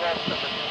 west of the